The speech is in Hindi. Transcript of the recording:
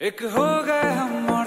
एक हो गए हम और